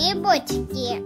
грибочки.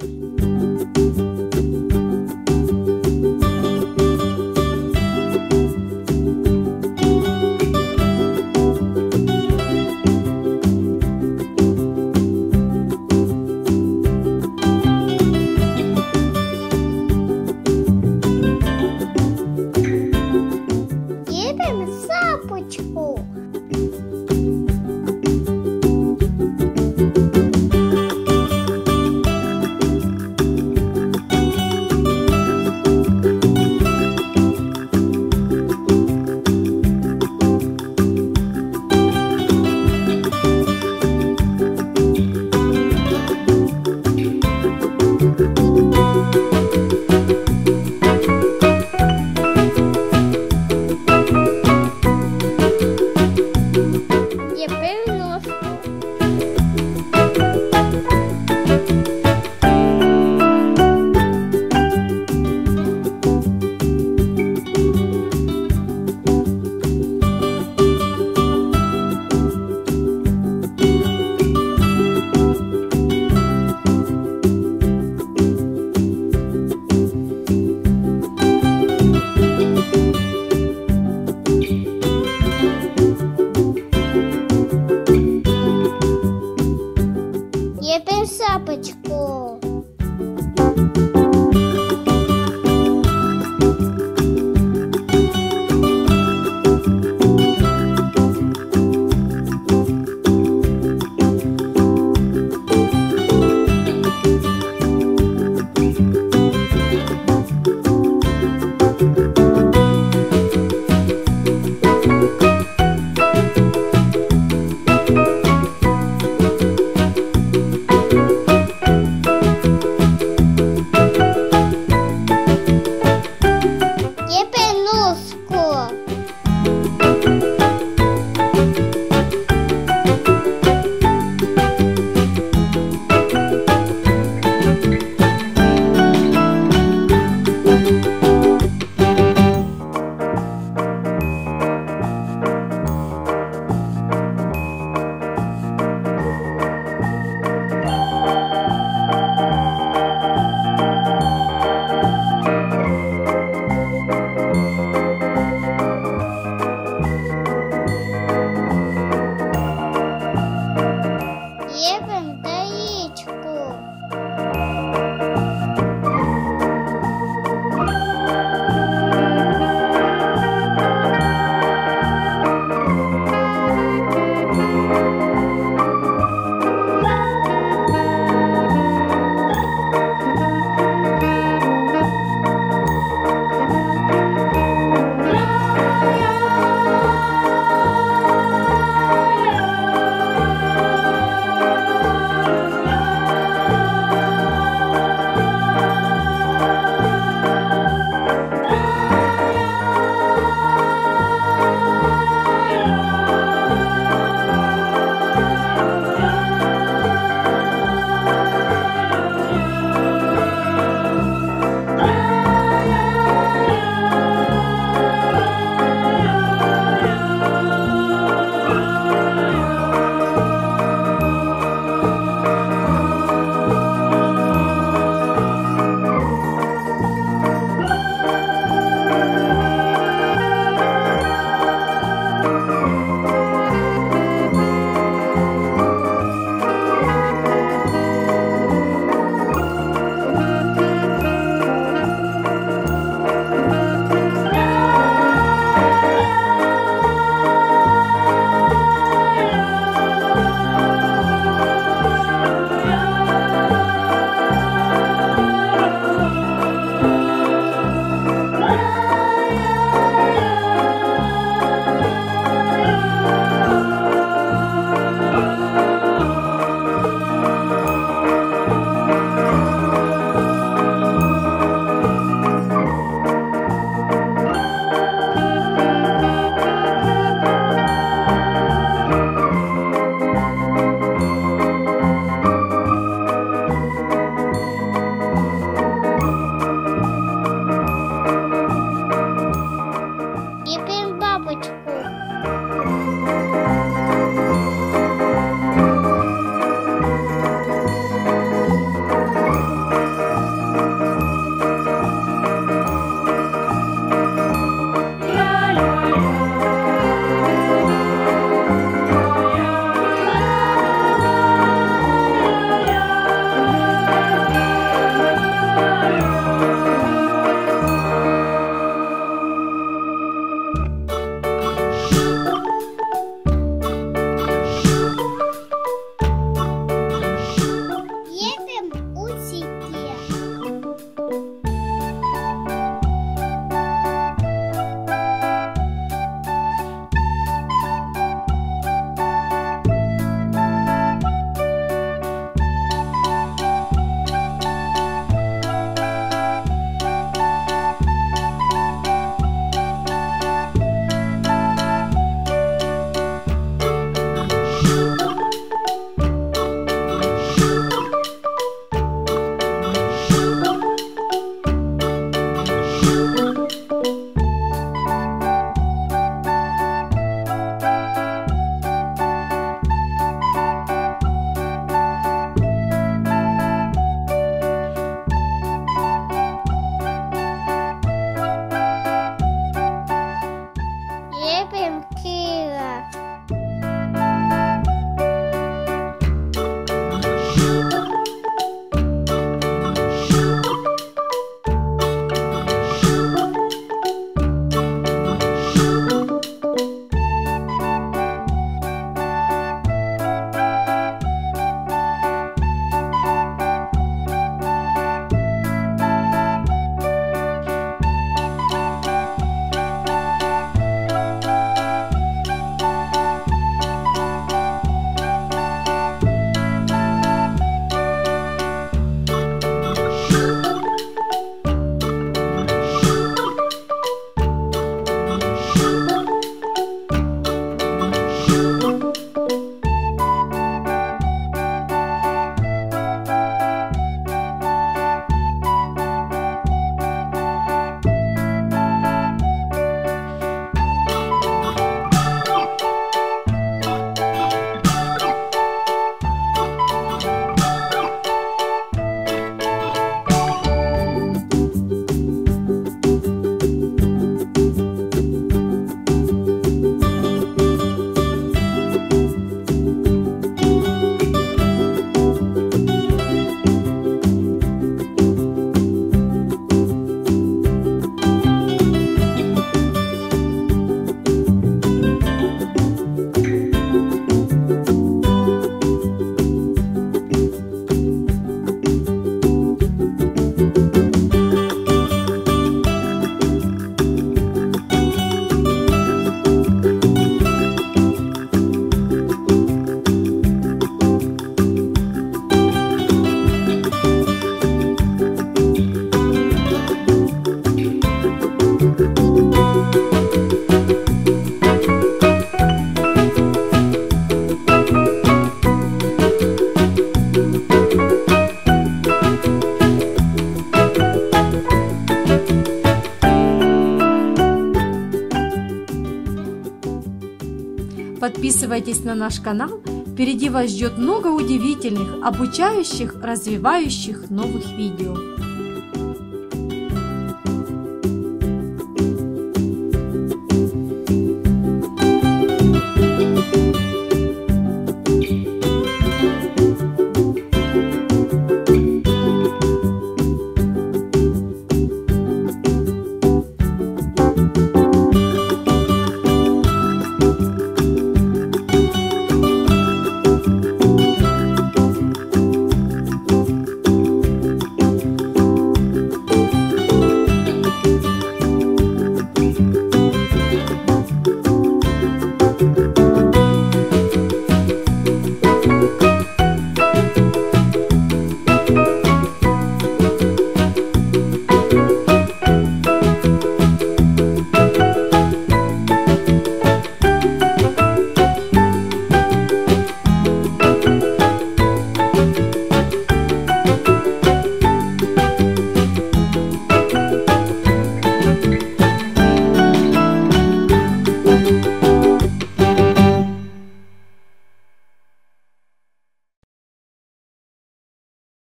Подписывайтесь на наш канал. Впереди вас ждет много удивительных, обучающих, развивающих новых видео.